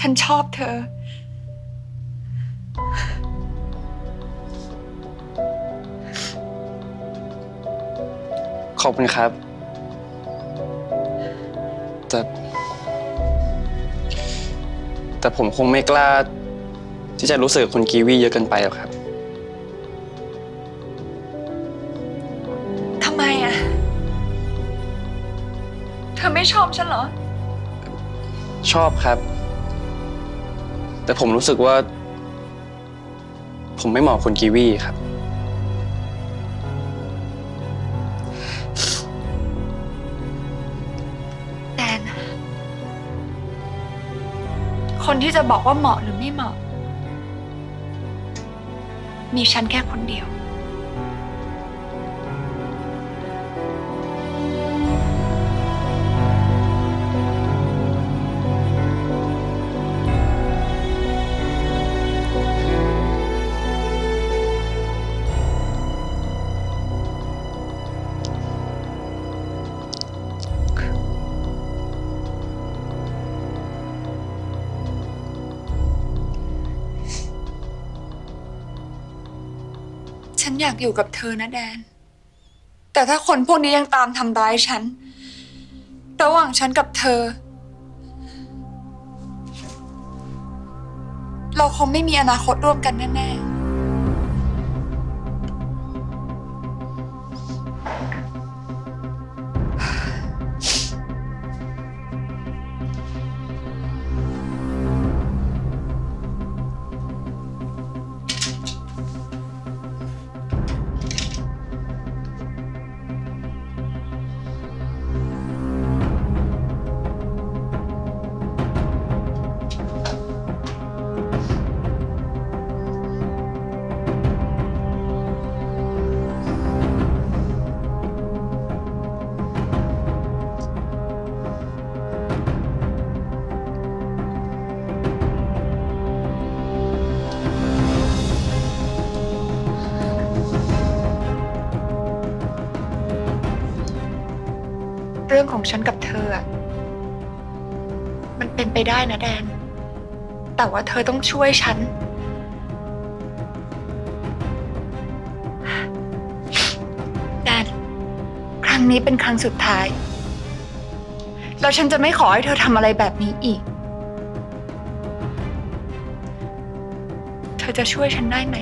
ฉันชอบเธอ ขอบคุณครับ แต่ แต่ผมคงไม่กล้า ที่จะรู้สึกกับคุณกีวีเยอะเกินไปหรอกครับ ทำไมอะ เธอไม่ชอบฉันเหรอ ชอบครับ แต่ผมรู้สึกว่า ผมไม่เหมาะคนกีวีครับแดนคนที่จะบอกว่าเหมาะหรือไม่เหมาะ มีฉันแค่คนเดียว ฉันอยากอยู่กับเธอนะแดน แต่ถ้าคนพวกนี้ยังตามทำร้ายฉัน ระหว่างฉันกับเธอ เราคงไม่มีอนาคตร่วมกันแน่ๆ รื่องของฉันกับเธออะมันเป็นไปได้นะแดน แต่ว่าเธอต้องช่วยฉัน แดน ครั้งนี้เป็นครั้งสุดท้าย แล้วฉันจะไม่ขอให้เธอทำอะไรแบบนี้อีก เธอจะช่วยฉันได้ไหม